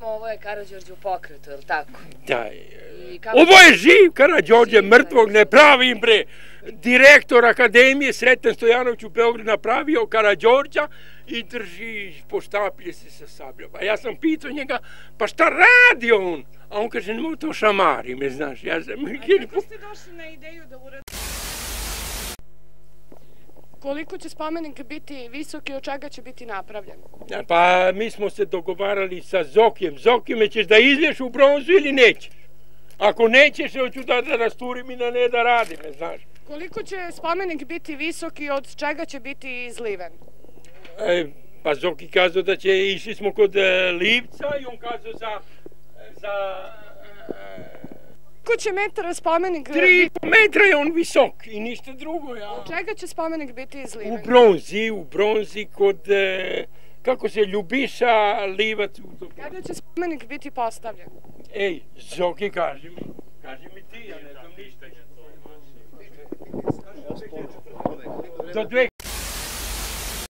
smo, ovo je Karadžorđe u pokretu, je li tako? Da, kako- ovo je živ Karadžorđe, mrtvog ne pravim bre. Direktor Akademije Sreten Stojanović u Beogradu napravio Karadžorđa i drži po štaplje se sa sabljom. A ja sam pitao njega, pa šta radi on? A on kaže, ne mogu to šamari me, znaš. Ja sam, Kako ste došli na ideju da uradite? Koliko će spomenik biti visok i od čega će biti napravljen? Pa mi smo se dogovarali sa Zokijem. Zokime ćeš da izlješ u bronzu ili nećeš? Ako nećeš, hoću da, da rasturim i na ne da radim, ne znaš. Koliko će spomenik biti visok i od čega će biti izliven? E, pa Zoki kazao da će, išli smo kod e, Livca i on kazao za, za Koliko će metara spomenik biti? tri metra je on visok i ništa drugo. Ja. Od čega će spomenik biti U izliven? bronzi, u bronzi kod, e, kako se, Ljubiša Livac. u to- Kada će spomenik biti postavljen? Ej, Zoki, kaži mi, kaži mi ti, ja ne znam ništa. Do